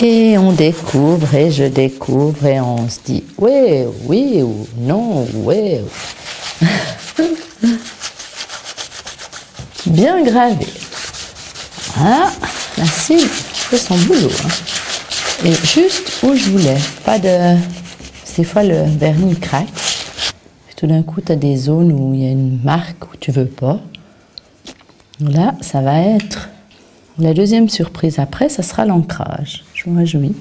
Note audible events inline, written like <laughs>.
Et on découvre et je découvre et on se dit oui, oui ou non, oui. <laughs> Bien gravé. Voilà, la cime fait son boulot. hein. Et juste où je voulais, pas de... Des fois le vernis craque. Tout d'un coup, tu as des zones où il y a une marque où tu veux pas. Là, ça va être la deuxième surprise après, ça sera l'ancrage. Je me réjouis.